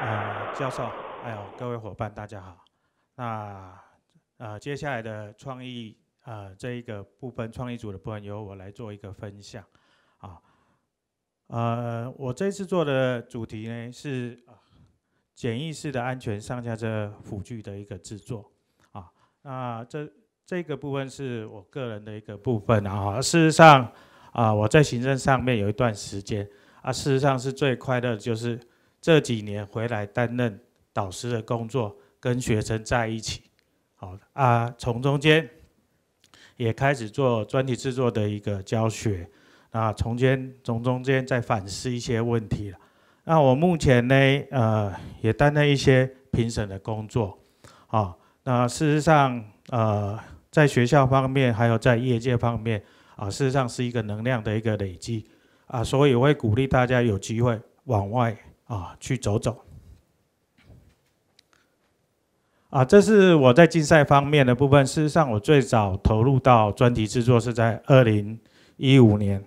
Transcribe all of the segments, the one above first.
呃，教授，还有各位伙伴，大家好。那呃，接下来的创意呃这一个部分，创意组的部分由我来做一个分享。啊，呃，我这次做的主题呢是简易式的安全上下车辅具的一个制作。啊，那这这个部分是我个人的一个部分啊。事实上，啊，我在行政上面有一段时间啊，事实上是最快乐的就是。这几年回来担任导师的工作，跟学生在一起，好啊，从中间也开始做专题制作的一个教学，啊，从间从中间在反思一些问题了。那我目前呢，呃，也担任一些评审的工作，啊，那事实上，呃，在学校方面，还有在业界方面，啊，事实上是一个能量的一个累积，啊，所以我会鼓励大家有机会往外。啊，去走走。啊，这是我在竞赛方面的部分。事实上，我最早投入到专题制作是在二零一五年。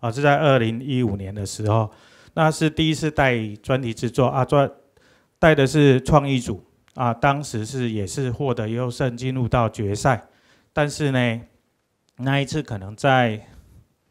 啊，是在二零一五年的时候，那是第一次带专题制作啊，专带的是创意组啊。当时是也是获得优胜，进入到决赛。但是呢，那一次可能在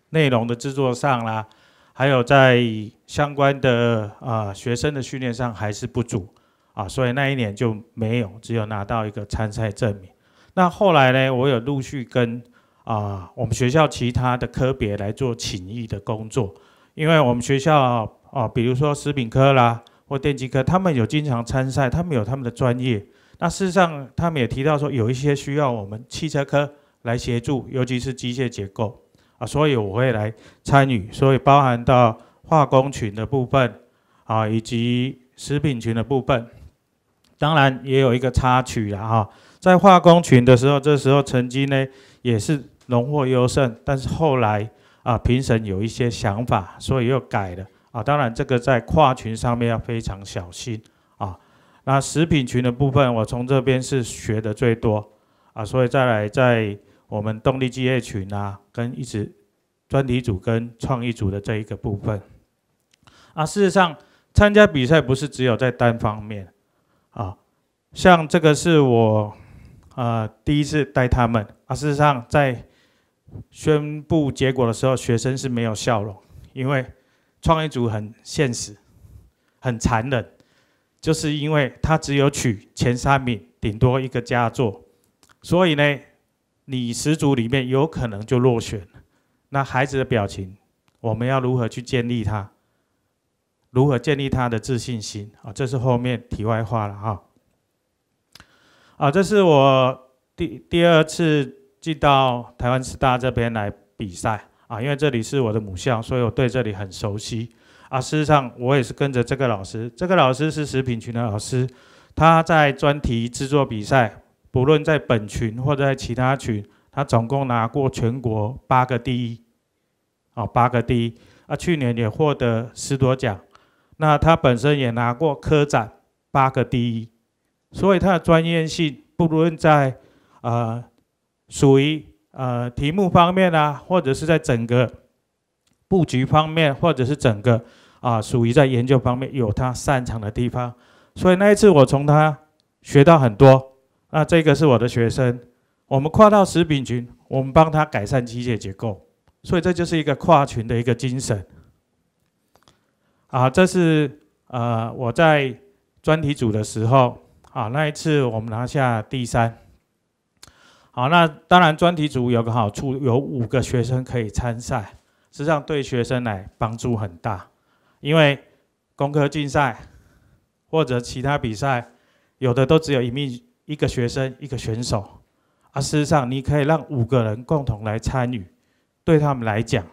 内容的制作上啦。还有在相关的啊学生的训练上还是不足啊，所以那一年就没有，只有拿到一个参赛证明。那后来呢，我有陆续跟啊我们学校其他的科别来做请益的工作，因为我们学校啊，比如说食品科啦或电机科，他们有经常参赛，他们有他们的专业。那事实上，他们也提到说，有一些需要我们汽车科来协助，尤其是机械结构。啊，所以我会来参与，所以包含到化工群的部分啊，以及食品群的部分，当然也有一个插曲了哈。在化工群的时候，这时候成绩呢也是荣获优胜，但是后来啊评审有一些想法，所以又改了啊。当然这个在跨群上面要非常小心啊。那食品群的部分，我从这边是学的最多啊，所以再来在。我们动力机械群啊，跟一直专题组跟创意组的这一个部分啊，事实上参加比赛不是只有在单方面啊，像这个是我啊第一次带他们啊，事实上在宣布结果的时候，学生是没有笑容，因为创意组很现实，很残忍，就是因为他只有取前三名，顶多一个佳作，所以呢。你十组里面有可能就落选那孩子的表情，我们要如何去建立他？如何建立他的自信心啊？这是后面题外话了哈。啊，这是我第第二次进到台湾师大这边来比赛啊，因为这里是我的母校，所以我对这里很熟悉啊。事实上，我也是跟着这个老师，这个老师是食品群的老师，他在专题制作比赛。不论在本群或者在其他群，他总共拿过全国八个第一，啊，八个第一啊，去年也获得十多奖。那他本身也拿过科展八个第一，所以他的专业性，不论在呃属于呃题目方面啊，或者是在整个布局方面，或者是整个啊属于在研究方面有他擅长的地方。所以那一次我从他学到很多。那这个是我的学生，我们跨到食品群，我们帮他改善机械结构，所以这就是一个跨群的一个精神。啊，这是呃我在专题组的时候，啊那一次我们拿下第三。好，那当然专题组有个好处，有五个学生可以参赛，实际上对学生来帮助很大，因为工科竞赛或者其他比赛，有的都只有一名。一个学生，一个选手，啊，事实上你可以让五个人共同来参与，对他们来讲，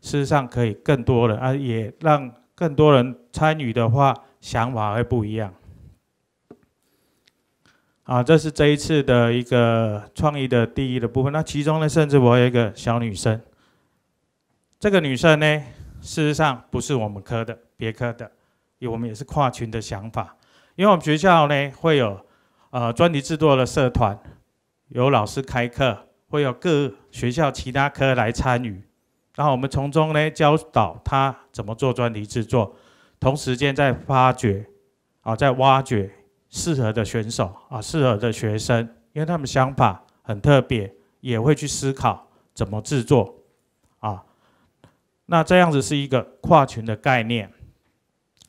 事实上可以更多人啊，也让更多人参与的话，想法会不一样。啊，这是这一次的一个创意的第一的部分。那其中呢，甚至我有一个小女生，这个女生呢，事实上不是我们科的，别科的，因为我们也是跨群的想法，因为我们学校呢会有。呃，专题制作的社团有老师开课，会有各学校其他科来参与，然后我们从中呢教导他怎么做专题制作，同时间在发掘啊，在挖掘适合的选手啊，适合的学生，因为他们想法很特别，也会去思考怎么制作啊。那这样子是一个跨群的概念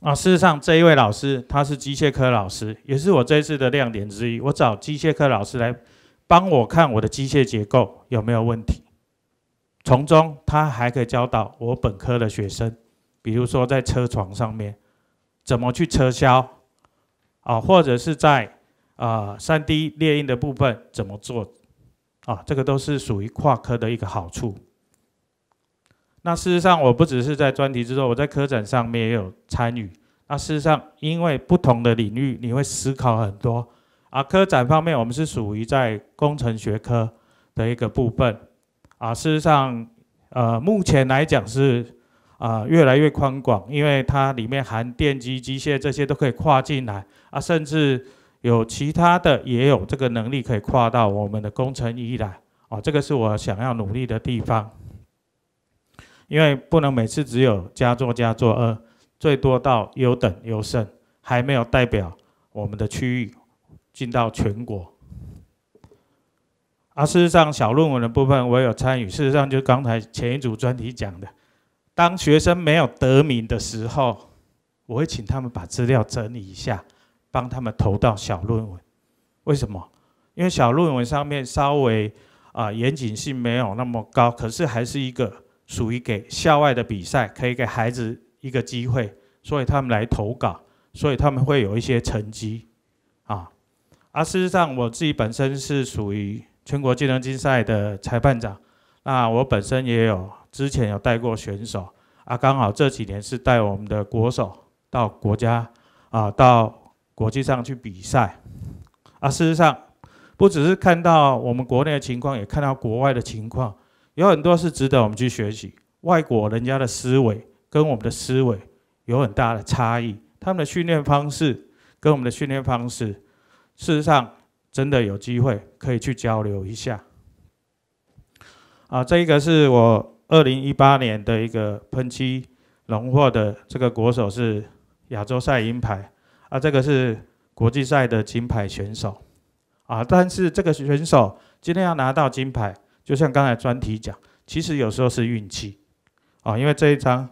啊。事实上，这一位老师他是机械科老师，也是我这次的亮点之一。我找机械科老师来帮我看我的机械结构有没有问题，从中他还可以教导我本科的学生，比如说在车床上面怎么去车销。啊，或者是在啊三 D 列印的部分怎么做啊？这个都是属于跨科的一个好处。那事实上，我不只是在专题制作，我在科展上面也有参与。那事实上，因为不同的领域，你会思考很多。啊，科展方面，我们是属于在工程学科的一个部分。啊，事实上，呃，目前来讲是啊越来越宽广，因为它里面含电机、机械这些都可以跨进来。啊，甚至有其他的也有这个能力可以跨到我们的工程一来，啊，这个是我想要努力的地方。因为不能每次只有佳作佳作二，最多到优等优胜，还没有代表我们的区域进到全国。啊，事实上小论文的部分我有参与，事实上就刚才前一组专题讲的，当学生没有得名的时候，我会请他们把资料整理一下。帮他们投到小论文，为什么？因为小论文上面稍微啊严谨性没有那么高，可是还是一个属于给校外的比赛，可以给孩子一个机会，所以他们来投稿，所以他们会有一些成绩啊。而事实上，我自己本身是属于全国技能竞赛的裁判长，那我本身也有之前有带过选手啊，刚好这几年是带我们的国手到国家啊到。国际上去比赛啊，事实上不只是看到我们国内的情况，也看到国外的情况，有很多是值得我们去学习。外国人家的思维跟我们的思维有很大的差异，他们的训练方式跟我们的训练方式，事实上真的有机会可以去交流一下。啊，这一个是我二零一八年的一个喷漆荣获的这个国手是亚洲赛银牌。啊，这个是国际赛的金牌选手，啊，但是这个选手今天要拿到金牌，就像刚才专题讲，其实有时候是运气，啊，因为这一张，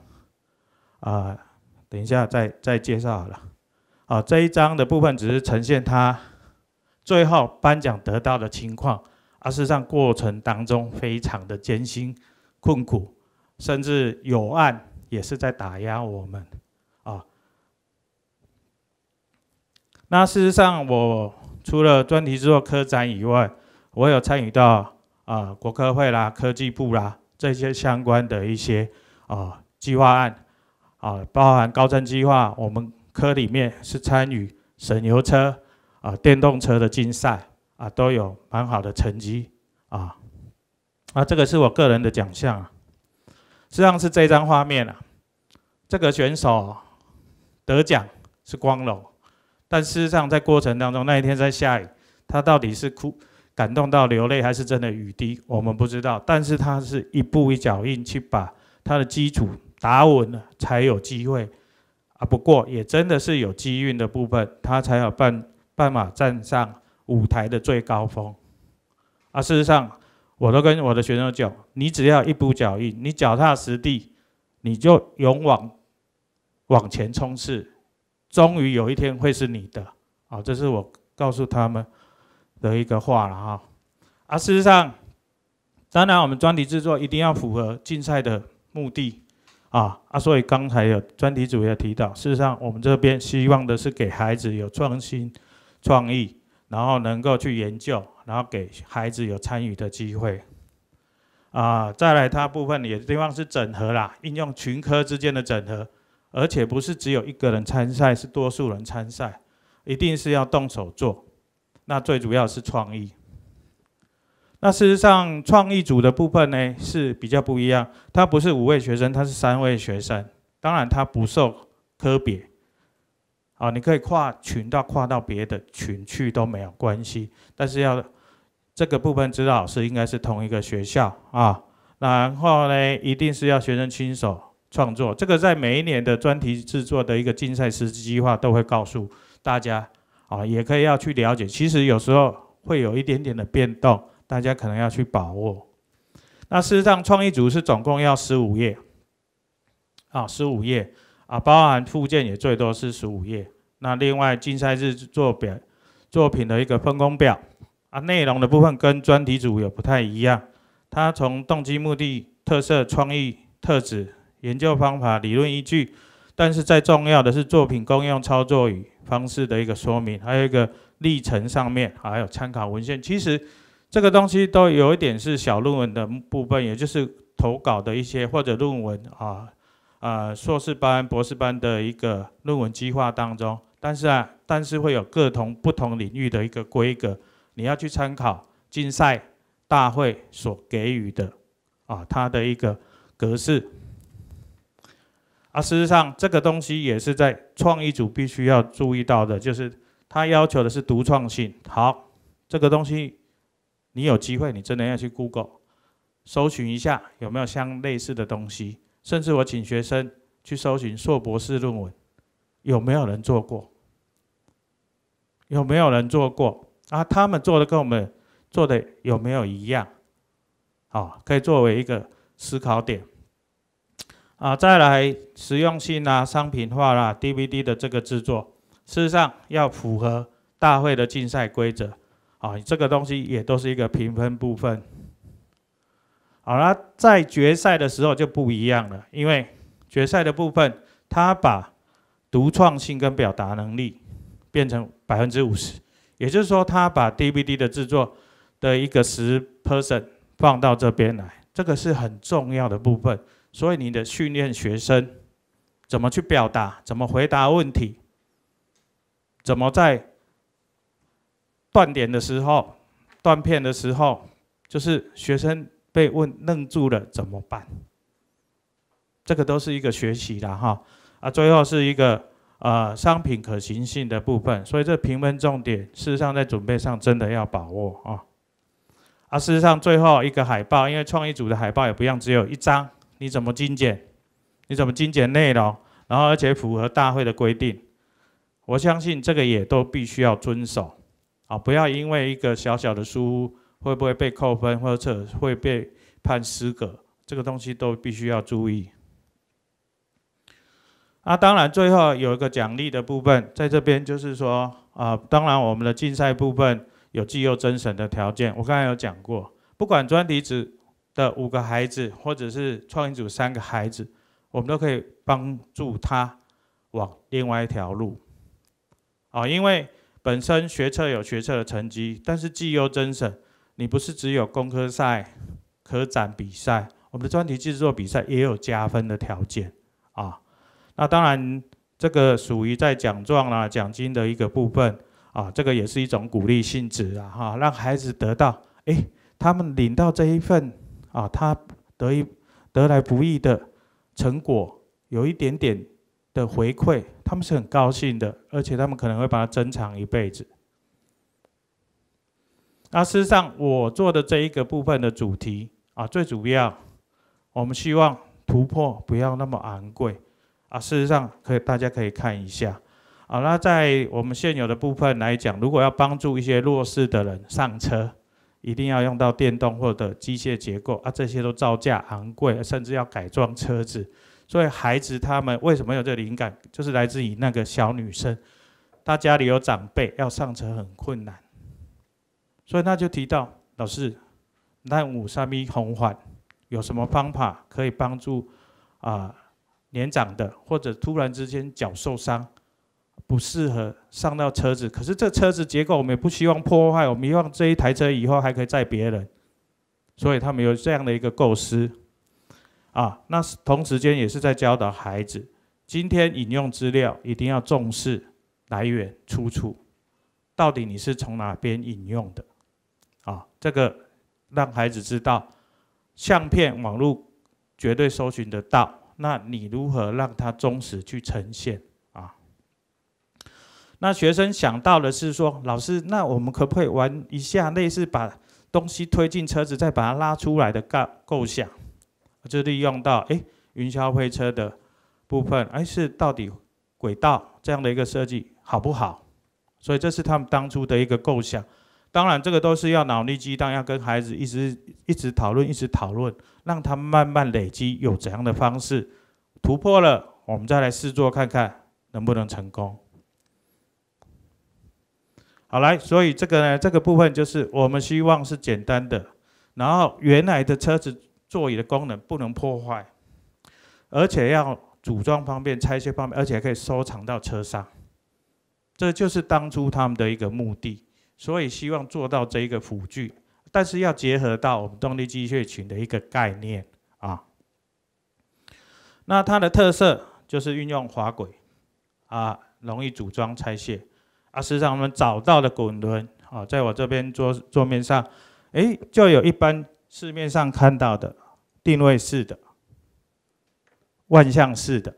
啊，等一下再再介绍好了，啊，这一张的部分只是呈现他最后颁奖得到的情况，而事实上过程当中非常的艰辛困苦，甚至有案也是在打压我们啊。那事实上，我除了专题制作科展以外，我有参与到啊国科会啦、科技部啦这些相关的一些啊计划案啊，包含高增计划，我们科里面是参与省油车啊电动车的竞赛啊，都有蛮好的成绩啊啊，这个是我个人的奖项啊。实际上是这张画面啊，这个选手得奖是光荣。但事实上，在过程当中，那一天在下雨，他到底是哭感动到流泪，还是真的雨滴，我们不知道。但是他是一步一脚印去把他的基础打稳了，才有机会啊。不过也真的是有机运的部分，他才有办办法站上舞台的最高峰啊。事实上，我都跟我的学生讲，你只要一步脚印，你脚踏实地，你就勇往往前冲刺。终于有一天会是你的，啊，这是我告诉他们的一个话了哈。啊，事实上，当然我们专题制作一定要符合竞赛的目的，啊啊，所以刚才有专题组也提到，事实上我们这边希望的是给孩子有创新、创意，然后能够去研究，然后给孩子有参与的机会。啊，再来它部分也地方是整合啦，应用群科之间的整合。而且不是只有一个人参赛，是多数人参赛，一定是要动手做。那最主要是创意。那事实上，创意组的部分呢是比较不一样，他不是五位学生，他是三位学生。当然，他不受科别，啊，你可以跨群到跨到别的群去都没有关系。但是要这个部分指导老师应该是同一个学校啊。然后呢，一定是要学生亲手。创作这个在每一年的专题制作的一个竞赛实际计划都会告诉。大家啊也可以要去了解。其实有时候会有一点点的变动，大家可能要去把握。那事实上，创意组是总共要十五页，啊，十五页啊，包含附件也最多是十五页。那另外竞赛日做表作品的一个分工表啊，内容的部分跟专题组有不太一样。它从动机、目的、特色、创意、特质、研究方法、理论依据，但是再重要的是作品功用、操作与方式的一个说明，还有一个历程上面，还有参考文献。其实这个东西都有一点是小论文的部分，也就是投稿的一些或者论文啊啊硕士班、博士班的一个论文计划当中。但是啊，但是会有各同不同领域的一个规格，你要去参考竞赛大会所给予的啊，它的一个格式。啊，事实上这个东西也是在创意组必须要注意到的，就是它要求的是独创性。好，这个东西你有机会，你真的要去 Google 搜寻一下有没有相类似的东西，甚至我请学生去搜寻硕博士论文。有没有人做过？有没有人做过啊？他们做的跟我们做的有没有一样？好，可以作为一个思考点。啊，再来实用性啊，商品化啦，DVD 的这个制作，事实上要符合大会的竞赛规则。啊，这个东西也都是一个评分部分。好了，在决赛的时候就不一样了，因为决赛的部分，他把独创性跟表达能力变成百分之五十，也就是说，他把 DVD 的制作的一个十 percent 放到这边来，这个是很重要的部分。所以你的训练学生怎么去表达，怎么回答问题，怎么在断点的时候、断片的时候，就是学生被问愣住了怎么办？这个都是一个学习的哈。啊，最后是一个呃商品可行性的部分，所以这评分重点事实上在准备上真的要把握啊。啊，事实上最后一个海报，因为创意组的海报也不一样，只有一张，你怎么精简？你怎么精简内容？然后而且符合大会的规定，我相信这个也都必须要遵守啊，不要因为一个小小的疏忽会不会被扣分，或者会被判失格，这个东西都必须要注意。那当然，最后有一个奖励的部分，在这边就是说，啊，当然我们的竞赛部分有绩优增审的条件，我刚才有讲过，不管专题组的五个孩子，或者是创意组三个孩子，我们都可以帮助他往另外一条路，啊，因为本身学测有学测的成绩，但是绩优增审，你不是只有工科赛、科展比赛，我们的专题制作比赛也有加分的条件，啊。那当然，这个属于在奖状啦、奖金的一个部分啊，这个也是一种鼓励性质啊，哈，让孩子得到，哎，他们领到这一份啊，他得一得来不易的成果，有一点点的回馈，他们是很高兴的，而且他们可能会把它珍藏一辈子。那事实上，我做的这一个部分的主题啊，最主要，我们希望突破不要那么昂贵。啊，事实上可以，大家可以看一下。好，那在我们现有的部分来讲，如果要帮助一些弱势的人上车，一定要用到电动或者机械结构啊，这些都造价昂贵，甚至要改装车子。所以孩子他们为什么有这灵感，就是来自于那个小女生，她家里有长辈要上车很困难，所以他就提到老师，那五三米红环有什么方法可以帮助啊？年长的，或者突然之间脚受伤，不适合上到车子。可是这车子结构我们也不希望破坏，我们希望这一台车以后还可以载别人，所以他们有这样的一个构思。啊，那同时间也是在教导孩子，今天引用资料一定要重视来源出处，到底你是从哪边引用的？啊，这个让孩子知道，相片网络绝对搜寻得到。那你如何让他忠实去呈现啊？那学生想到的是说，老师，那我们可不可以玩一下类似把东西推进车子，再把它拉出来的构构想？就利用到哎云霄飞车的部分，哎是到底轨道这样的一个设计好不好？所以这是他们当初的一个构想。当然，这个都是要脑力激荡，要跟孩子一直一直讨论，一直讨论，让他慢慢累积有怎样的方式突破了，我们再来试做看看能不能成功。好来，所以这个呢，这个部分就是我们希望是简单的，然后原来的车子座椅的功能不能破坏，而且要组装方便、拆卸方便，而且可以收藏到车上，这就是当初他们的一个目的。所以希望做到这一个辅具，但是要结合到我们动力机械群的一个概念啊。那它的特色就是运用滑轨啊，容易组装拆卸啊。实际上我们找到的滚轮啊，在我这边桌桌面上，哎，就有一般市面上看到的定位式的、万向式的，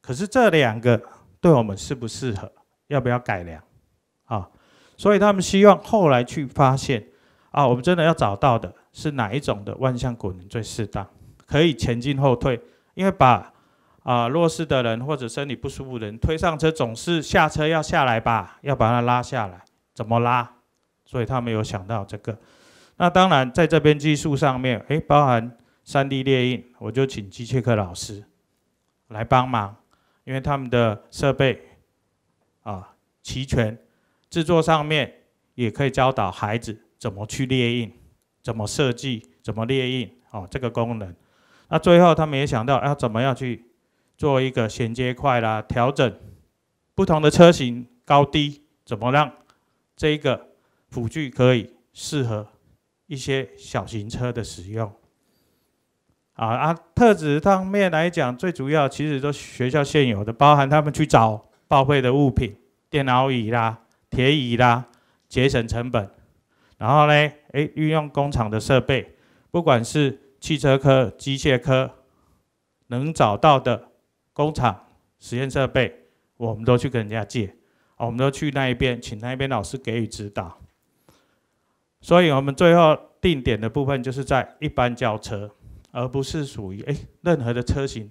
可是这两个对我们适不适合？要不要改良啊？所以他们希望后来去发现，啊，我们真的要找到的是哪一种的万向滚轮最适当，可以前进后退。因为把啊弱势的人或者身体不舒服的人推上车，总是下车要下来吧，要把它拉下来，怎么拉？所以他没有想到这个。那当然在这边技术上面，诶，包含三 D 列印，我就请机械科老师来帮忙，因为他们的设备啊齐全。制作上面也可以教导孩子怎么去列印，怎么设计，怎么列印哦，这个功能。那最后他们也想到要怎么样去做一个衔接块啦，调整不同的车型高低，怎么让这一个辅具可以适合一些小型车的使用。啊啊，特质方面来讲，最主要其实都学校现有的，包含他们去找报废的物品，电脑椅啦。铁椅啦，节省成本，然后呢，哎，运用工厂的设备，不管是汽车科、机械科能找到的工厂实验设备，我们都去跟人家借，我们都去那一边，请那一边老师给予指导。所以，我们最后定点的部分就是在一般轿车，而不是属于哎任何的车型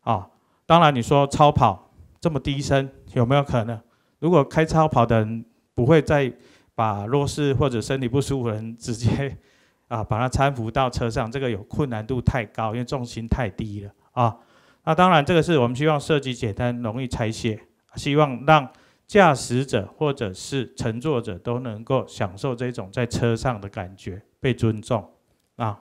啊。当然，你说超跑这么低声，有没有可能？如果开超跑的人不会再把弱势或者身体不舒服的人直接啊把他搀扶到车上，这个有困难度太高，因为重心太低了啊。那当然，这个是我们希望设计简单、容易拆卸，希望让驾驶者或者是乘坐者都能够享受这种在车上的感觉，被尊重啊。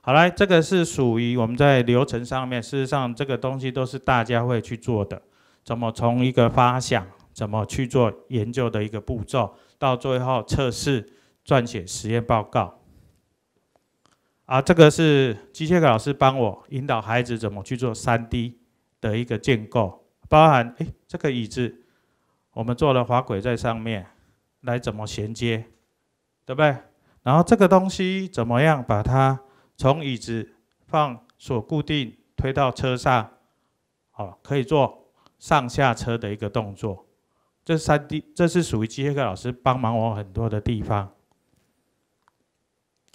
好来，这个是属于我们在流程上面，事实上这个东西都是大家会去做的。怎么从一个发想，怎么去做研究的一个步骤，到最后测试、撰写实验报告。啊，这个是机械课老师帮我引导孩子怎么去做三 D 的一个建构，包含哎这个椅子，我们做了滑轨在上面，来怎么衔接，对不对？然后这个东西怎么样把它从椅子放锁固定推到车上，好，可以做。上下车的一个动作，这三 D 这是属于机械课老师帮忙我很多的地方。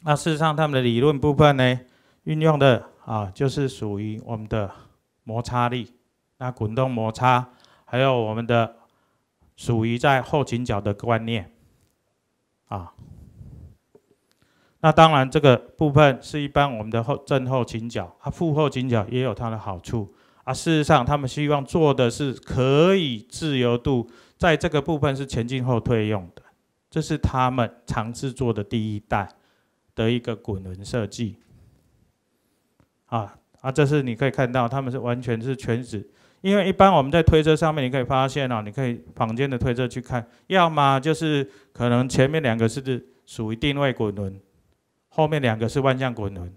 那事实上，他们的理论部分呢，运用的啊，就是属于我们的摩擦力，那滚动摩擦，还有我们的属于在后倾角的观念啊。那当然，这个部分是一般我们的后正后倾角，它负后倾角也有它的好处。啊，事实上，他们希望做的是可以自由度，在这个部分是前进后退用的，这是他们尝试做的第一代的一个滚轮设计。啊啊，这是你可以看到，他们是完全是全指，因为一般我们在推车上面，你可以发现哦，你可以房间的推车去看，要么就是可能前面两个是属于定位滚轮，后面两个是万向滚轮，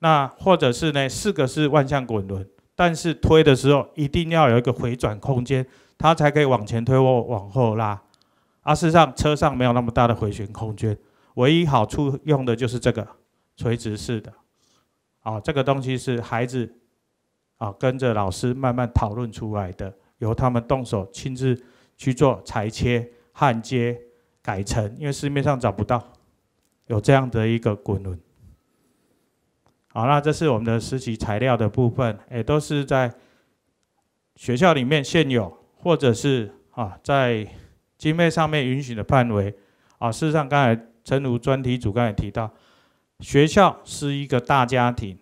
那或者是呢，四个是万向滚轮。但是推的时候一定要有一个回转空间，它才可以往前推或往后拉。啊，事实上车上没有那么大的回旋空间，唯一好处用的就是这个垂直式的。啊，这个东西是孩子啊跟着老师慢慢讨论出来的，由他们动手亲自去做裁切、焊接、改成，因为市面上找不到有这样的一个滚轮。好，那这是我们的实习材料的部分，也都是在学校里面现有，或者是啊，在经费上面允许的范围啊。事实上，刚才陈如专题组刚才提到，学校是一个大家庭，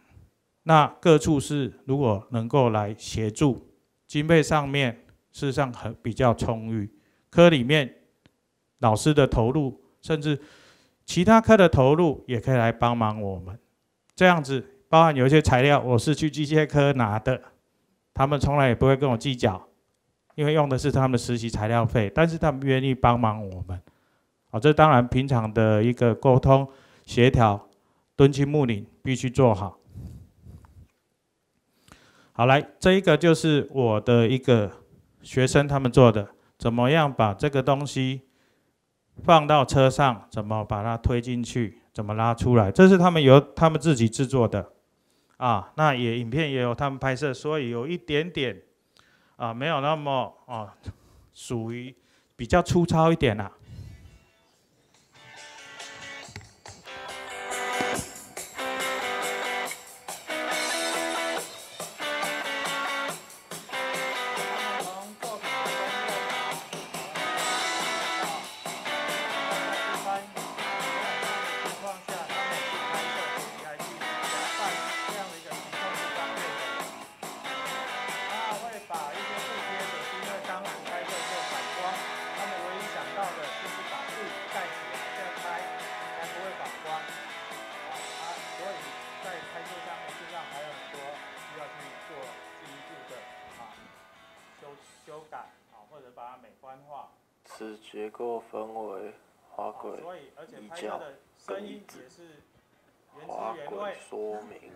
那各处是如果能够来协助，经费上面事实上很比较充裕，科里面老师的投入，甚至其他科的投入也可以来帮忙我们，这样子，包含有一些材料，我是去机械科拿的。他们从来也不会跟我计较，因为用的是他们的实习材料费，但是他们愿意帮忙我们。啊，这当然平常的一个沟通协调，敦亲睦邻必须做好。好，来这一个就是我的一个学生他们做的，怎么样把这个东西放到车上，怎么把它推进去，怎么拉出来，这是他们由他们自己制作的。啊，那也影片也有他们拍摄，所以有一点点啊，没有那么啊，属于比较粗糙一点啦。此结构分为滑轨、移角、跟子、滑轨说明。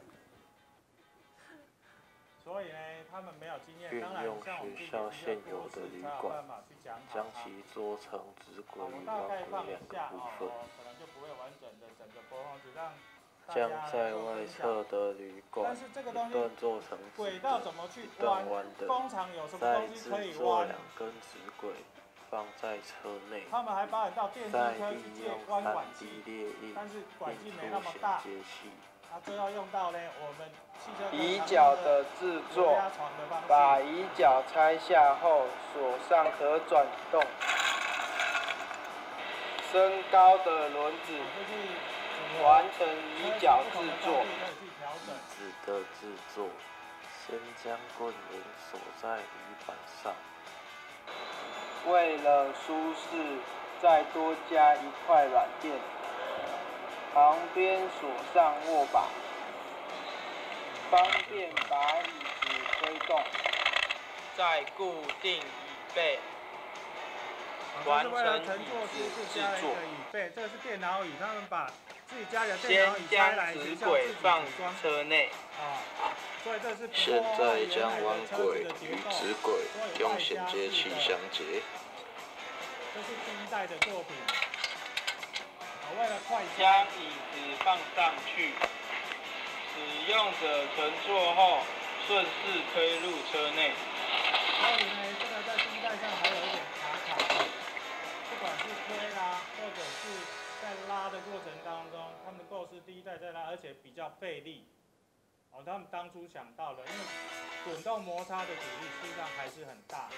所以呢，他们没有经验。运用学校现有的旅馆，将其做成直轨与滑轨两个部分。将在外侧的旅馆一段做成直轨，一段弯的，再制作两根直轨。放在车内，再利用三 D 列印，并凸衔接器。椅脚的制作，把椅脚拆下后锁上可转动、升高的轮子，完成椅脚制作。椅子的制作，先将棍轮锁在椅板上。为了舒适，再多加一块软垫，旁边锁上握把，方便把椅子推动。再固定椅背，完成椅子制作。这个是电脑椅，他们把自己家的电脑椅拆来，直轨放车内。现在将弯轨与子轨用衔接器相接。这是第一代的作品。将椅子放上去，使用者乘坐后顺势推入车内。构思第一代在拉，而且比较费力。哦，他们当初想到的，因为滚动摩擦的阻力实际上还是很大。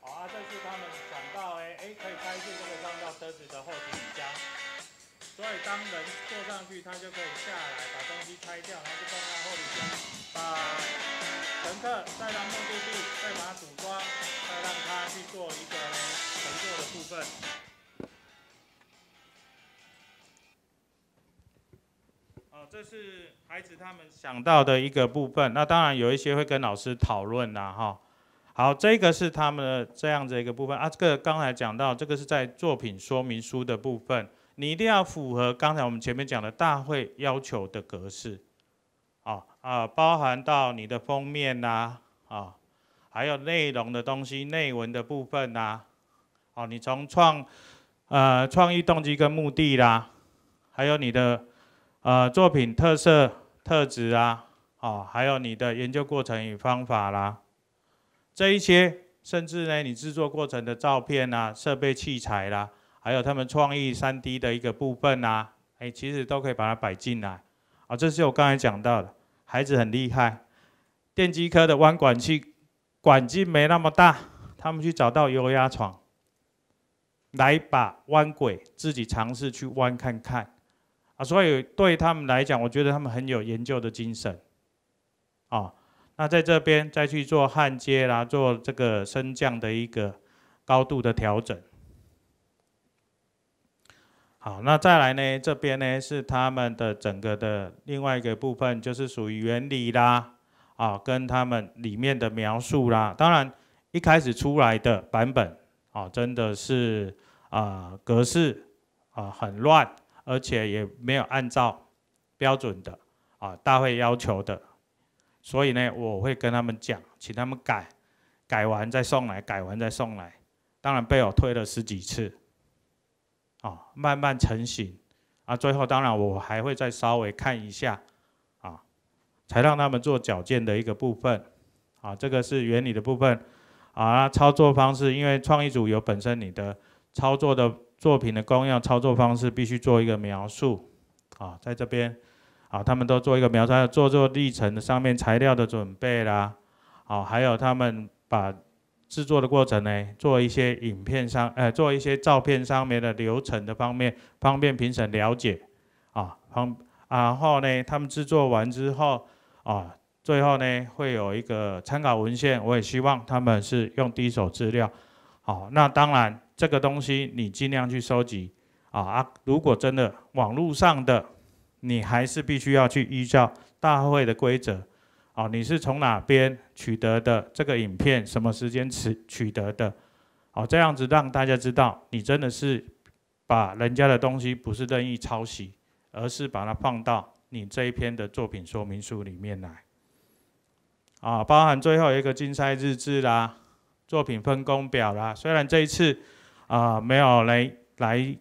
好啊，这是他们想到哎哎，可以开出这个让到车子的后行李箱，所以当人坐上去，他就可以下来把东西拆掉，然后就放在后备箱，把乘客带到目的地，再把它组装，再让他去做一个乘坐的部分。这是孩子他们想到的一个部分，那当然有一些会跟老师讨论啦，哈。好，这个是他们的这样子一个部分啊。这个刚才讲到，这个是在作品说明书的部分，你一定要符合刚才我们前面讲的大会要求的格式，啊啊，包含到你的封面呐，啊，还有内容的东西、内文的部分呐，哦，你从创呃创意动机跟目的啦，还有你的。呃，作品特色、特质啊，哦，还有你的研究过程与方法啦，这一些，甚至呢，你制作过程的照片啊、设备器材啦，还有他们创意三 D 的一个部分啊，哎，其实都可以把它摆进来。啊，这是我刚才讲到的，孩子很厉害，电机科的弯管器管径没那么大，他们去找到油压床，来把弯轨自己尝试去弯看看，啊，所以对他们来讲，我觉得他们很有研究的精神，啊，那在这边再去做焊接啦，做这个升降的一个高度的调整。好，那再来呢？这边呢是他们的整个的另外一个部分，就是属于原理啦，啊，跟他们里面的描述啦。当然，一开始出来的版本啊，真的是啊格式啊很乱，而且也没有按照标准的啊大会要求的，所以呢，我会跟他们讲，请他们改，改完再送来，改完再送来。当然被我推了十几次。啊，慢慢成型，啊，最后当然我还会再稍微看一下，啊，才让他们做矫健的一个部分，啊，这个是原理的部分，啊，操作方式，因为创意组有本身你的操作的作品的功用，操作方式必须做一个描述，啊，在这边，啊，他们都做一个描述，还有做做历程的上面材料的准备啦，啊，还有他们把。制作的过程呢，做一些影片上，呃，做一些照片上面的流程的方面，方便评审了解，啊，方，然后呢，他们制作完之后，啊，最后呢，会有一个参考文献，我也希望他们是用第一手资料，好，那当然这个东西你尽量去收集，啊啊，如果真的网络上的，你还是必须要去依照大会的规则。哦，你是从哪边取得的这个影片？什么时间取取得的？哦，这样子让大家知道，你真的是把人家的东西不是任意抄袭，而是把它放到你这一篇的作品说明书里面来。啊，包含最后一个竞赛日志啦，作品分工表啦。虽然这一次啊没有来来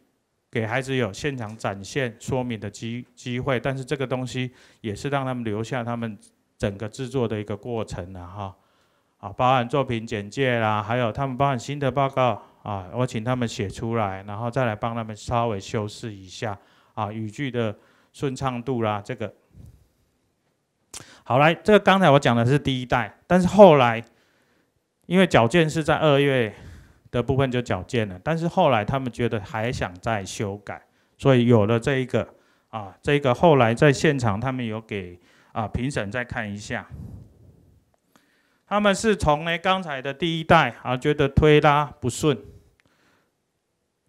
给孩子有现场展现说明的机机会，但是这个东西也是让他们留下他们。整个制作的一个过程了哈，啊，包含作品简介啦，还有他们包含新的报告啊，我请他们写出来，然后再来帮他们稍微修饰一下啊，语句的顺畅度啦，这个。好来，这个刚才我讲的是第一代，但是后来因为矫健是在二月的部分就矫健了，但是后来他们觉得还想再修改，所以有了这一个啊，这个后来在现场他们有给。啊，评审再看一下，他们是从呢刚才的第一代啊，觉得推拉不顺，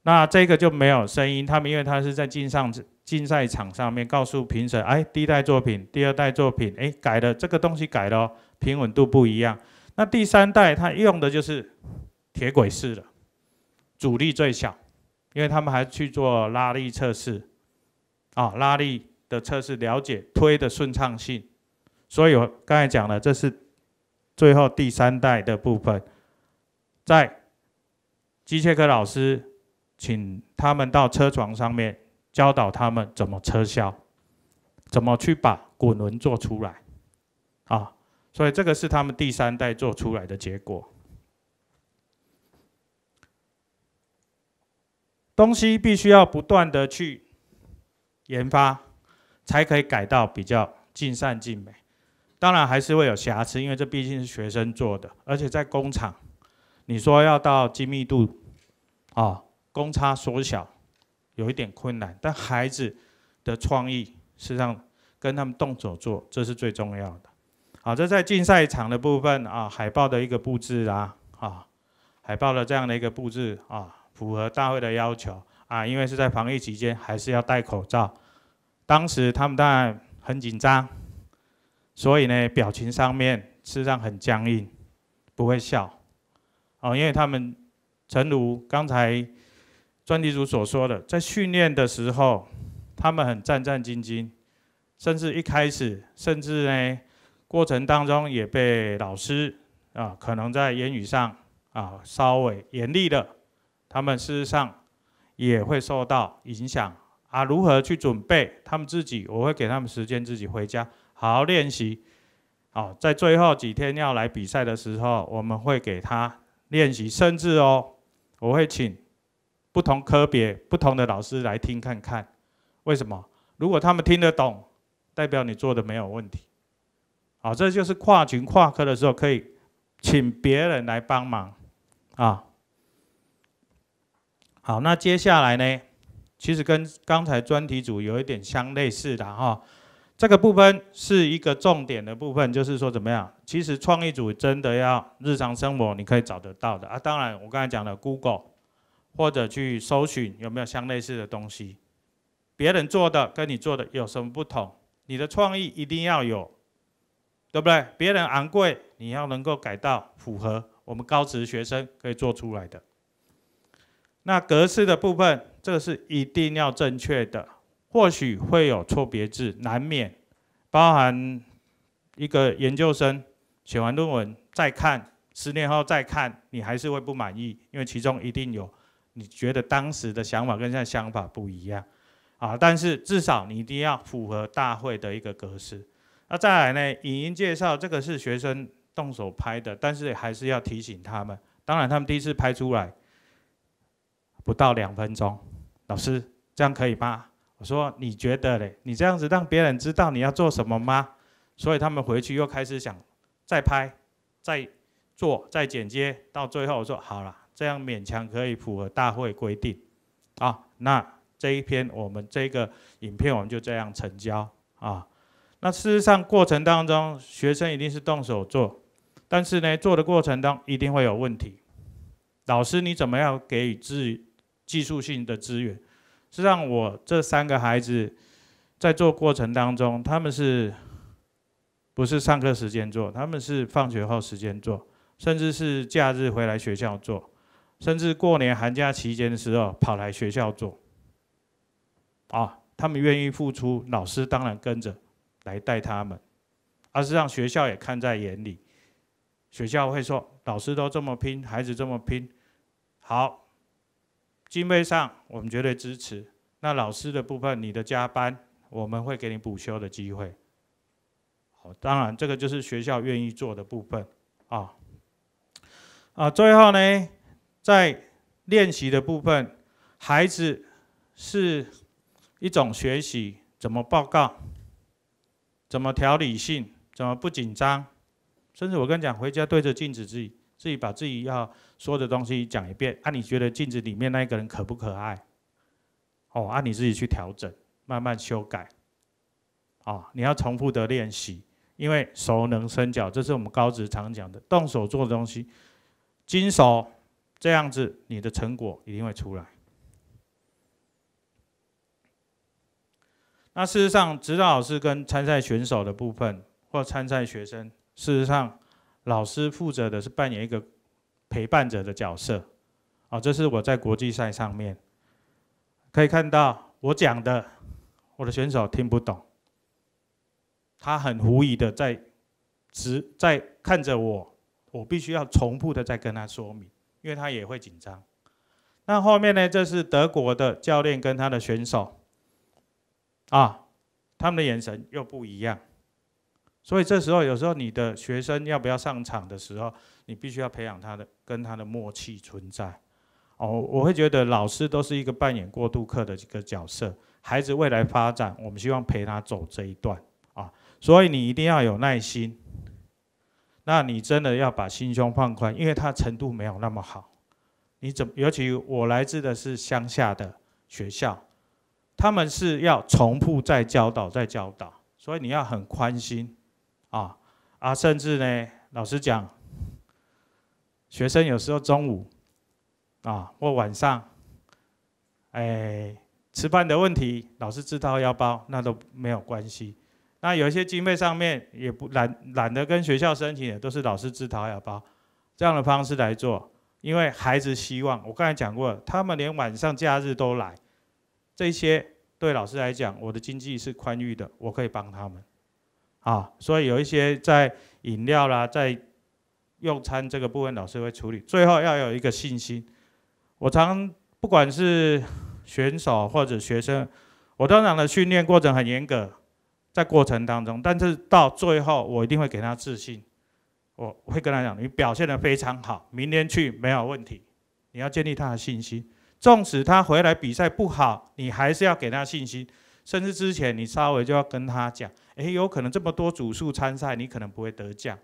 那这个就没有声音。他们因为他是在竞上竞赛场上面告诉评审，哎，第一代作品、第二代作品，哎，改了这个东西改了，平稳度不一样。那第三代他用的就是铁轨式的，阻力最小，因为他们还去做拉力测试，啊，拉力。的测试了解推的顺畅性，所以我刚才讲了，这是最后第三代的部分，在机械科老师请他们到车床上面教导他们怎么车削，怎么去把滚轮做出来，啊，所以这个是他们第三代做出来的结果。东西必须要不断的去研发。才可以改到比较尽善尽美，当然还是会有瑕疵，因为这毕竟是学生做的，而且在工厂，你说要到精密度，啊，公差缩小，有一点困难。但孩子的创意，实际上跟他们动手做，这是最重要的。好，这在竞赛场的部分啊，海报的一个布置啊，啊，海报的这样的一个布置啊，符合大会的要求啊，因为是在防疫期间，还是要戴口罩。当时他们当然很紧张，所以呢，表情上面事实上很僵硬，不会笑。哦，因为他们，诚如刚才专题组所说的，在训练的时候，他们很战战兢兢，甚至一开始，甚至呢，过程当中也被老师啊，可能在言语上啊稍微严厉的，他们事实上也会受到影响。啊，如何去准备？他们自己，我会给他们时间自己回家好好练习。好，在最后几天要来比赛的时候，我们会给他练习，甚至哦，我会请不同科别、不同的老师来听看看。为什么？如果他们听得懂，代表你做的没有问题。好，这就是跨群跨科的时候，可以请别人来帮忙，啊。好，那接下来呢，其实跟刚才专题组有一点相类似的哈。这个部分是一个重点的部分，就是说怎么样？其实创意组真的要日常生活你可以找得到的啊。当然，我刚才讲的 Google 或者去搜寻有没有相类似的东西，别人做的跟你做的有什么不同？你的创意一定要有，对不对？别人昂贵，你要能够改到符合我们高职学生可以做出来的。那格式的部分，这个是一定要正确的。或许会有错别字，难免包含一个研究生写完论文再看，十年后再看，你还是会不满意，因为其中一定有你觉得当时的想法跟现在想法不一样啊。但是至少你一定要符合大会的一个格式。那再来呢，影音介绍这个是学生动手拍的，但是还是要提醒他们，当然他们第一次拍出来不到两分钟，老师这样可以吗？我说你觉得嘞？你这样子让别人知道你要做什么吗？所以他们回去又开始想再拍、再做、再剪接，到最后我说好了，这样勉强可以符合大会规定啊。那这一篇我们这个影片我们就这样成交啊。那事实上过程当中，学生一定是动手做，但是呢，做的过程当中一定会有问题。老师你怎么样给予资技术性的资源？实际上，我这三个孩子在做过程当中，他们是不是上课时间做？他们是放学后时间做，甚至是假日回来学校做，甚至过年寒假期间的时候跑来学校做。啊，他们愿意付出，老师当然跟着来带他们，而是让学校也看在眼里。学校会说，老师都这么拼，孩子这么拼，好。经费上，我们绝对支持。那老师的部分，你的加班，我们会给你补休的机会。好，当然这个就是学校愿意做的部分啊。啊，最后呢，在练习的部分，孩子是一种学习，怎么报告，怎么调理性，怎么不紧张，甚至我跟你讲，回家对着镜子自己。自己把自己要说的东西讲一遍，啊，你觉得镜子里面那一个人可不可爱？哦，啊，你自己去调整，慢慢修改。啊，你要重复的练习，因为熟能生巧，这是我们高职常讲的，动手做的东西，精熟，这样子你的成果一定会出来。那事实上，指导老师跟参赛选手的部分，或参赛学生，事实上。老师负责的是扮演一个陪伴者的角色，啊，这是我在国际赛上面可以看到，我讲的我的选手听不懂，他很狐疑的在直在看着我，我必须要重复的再跟他说明，因为他也会紧张。那后面呢，这是德国的教练跟他的选手，啊，他们的眼神又不一样。所以这时候，有时候你的学生要不要上场的时候，你必须要培养他的跟他的默契存在。哦，我会觉得老师都是一个扮演过渡课的一个角色。孩子未来发展，我们希望陪他走这一段啊。所以你一定要有耐心。那你真的要把心胸放宽，因为他程度没有那么好。你怎尤其我来自的是乡下的学校，他们是要重复再教导再教导，所以你要很宽心。啊啊，甚至呢，老师讲，学生有时候中午啊或晚上，哎，吃饭的问题，老师自掏腰包，那都没有关系。那有一些经费上面也不懒懒得跟学校申请的，都是老师自掏腰包，这样的方式来做，因为孩子希望，我刚才讲过，他们连晚上假日都来，这些对老师来讲，我的经济是宽裕的，我可以帮他们。啊，所以有一些在饮料啦，在用餐这个部分，老师会处理。最后要有一个信心。我常不管是选手或者学生，我当然的训练过程很严格，在过程当中，但是到最后我一定会给他自信。我会跟他讲，你表现得非常好，明天去没有问题。你要建立他的信心，纵使他回来比赛不好，你还是要给他信心。甚至之前你稍微就要跟他讲，诶，有可能这么多组数参赛，你可能不会得奖，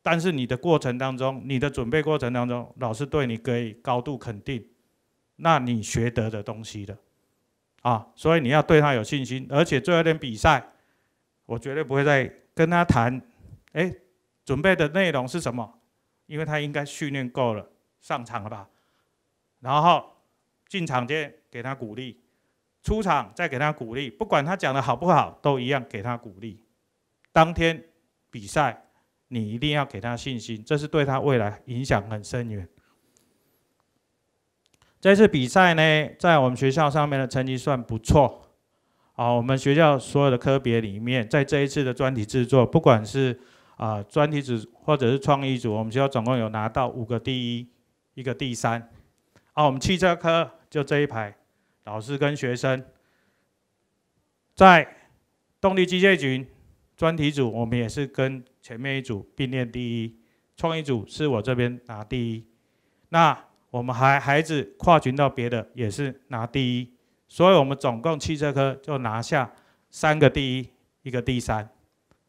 但是你的过程当中，你的准备过程当中，老师对你给高度肯定，那你学得的东西的，啊，所以你要对他有信心，而且最后一点比赛，我绝对不会再跟他谈，哎，准备的内容是什么？因为他应该训练够了，上场了吧？然后进场间给他鼓励，出场再给他鼓励，不管他讲的好不好，都一样给他鼓励。当天比赛。你一定要给他信心，这是对他未来影响很深远。这次比赛呢，在我们学校上面的成绩算不错。啊，我们学校所有的科别里面，在这一次的专题制作，不管是啊专题组或者是创意组，我们学校总共有拿到五个第一，一个第三。啊，我们汽车科就这一排，老师跟学生，在动力机械群专题组，我们也是跟。前面一组并列第一，创意组是我这边拿第一，那我们还孩子跨群到别的也是拿第一，所以我们总共汽车科就拿下三个第一，一个第三，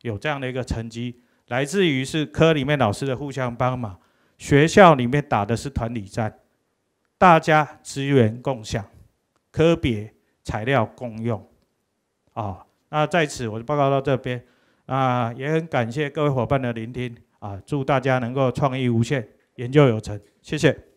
有这样的一个成绩，来自于是科里面老师的互相帮忙，学校里面打的是团体战，大家资源共享，科别材料共用，啊，那在此我就报告到这边。啊，也很感谢各位伙伴的聆听啊！祝大家能够创意无限，研究有成，谢谢。